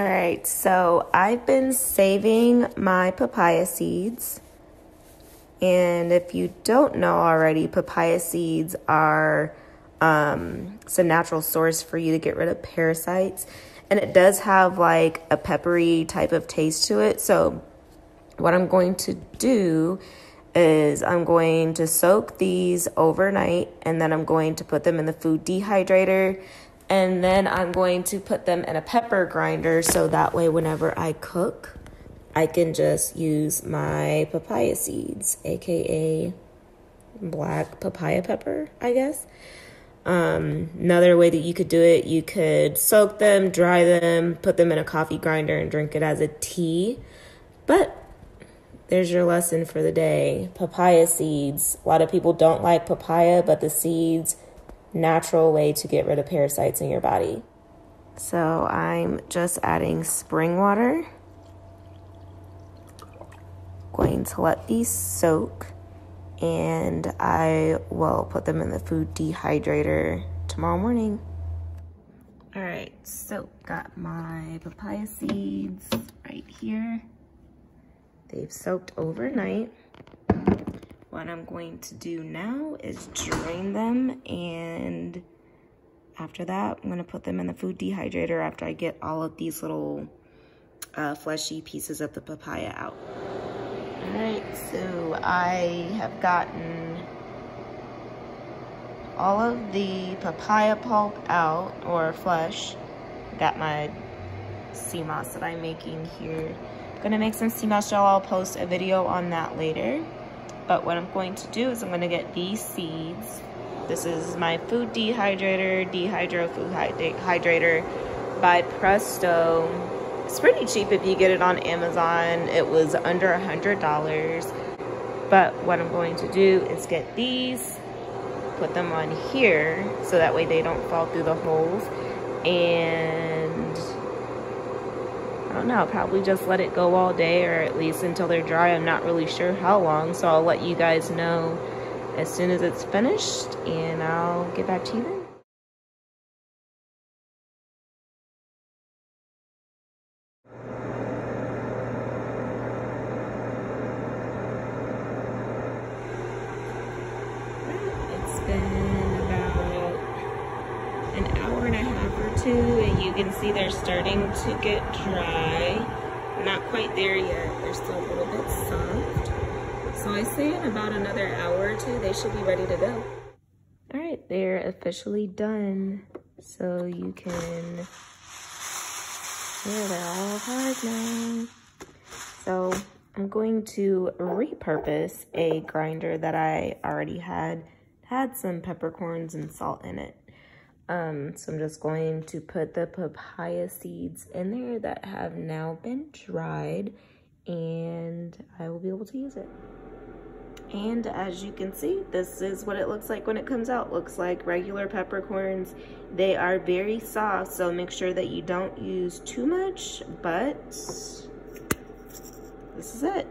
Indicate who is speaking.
Speaker 1: All right, so I've been saving my papaya seeds. And if you don't know already, papaya seeds are um, some natural source for you to get rid of parasites. And it does have like a peppery type of taste to it. So, what I'm going to do is I'm going to soak these overnight and then I'm going to put them in the food dehydrator and then I'm going to put them in a pepper grinder so that way whenever I cook, I can just use my papaya seeds, aka black papaya pepper, I guess. Um, another way that you could do it, you could soak them, dry them, put them in a coffee grinder, and drink it as a tea. But there's your lesson for the day papaya seeds. A lot of people don't like papaya, but the seeds natural way to get rid of parasites in your body. So I'm just adding spring water. Going to let these soak and I will put them in the food dehydrator tomorrow morning. All right, so got my papaya seeds right here. They've soaked overnight. What I'm going to do now is drain them and after that, I'm gonna put them in the food dehydrator after I get all of these little uh, fleshy pieces of the papaya out. All right, so I have gotten all of the papaya pulp out or flesh. Got my sea moss that I'm making here. I'm Gonna make some sea moss gel. I'll post a video on that later. But what I'm going to do is I'm going to get these seeds. This is my food dehydrator, dehydro food hydrator by Presto. It's pretty cheap if you get it on Amazon. It was under a $100. But what I'm going to do is get these, put them on here so that way they don't fall through the holes. And I don't know, probably just let it go all day or at least until they're dry. I'm not really sure how long, so I'll let you guys know as soon as it's finished and I'll get back to you then. It's been about an hour and a two and you can see they're starting to get dry. Not quite there yet, they're still a little bit soft. So I say in about another hour or two, they should be ready to go. All right, they're officially done. So you can, yeah, they're all hard now. So I'm going to repurpose a grinder that I already had, had some peppercorns and salt in it. Um, so I'm just going to put the papaya seeds in there that have now been dried and I will be able to use it. And as you can see, this is what it looks like when it comes out. Looks like regular peppercorns. They are very soft, so make sure that you don't use too much, but this is it.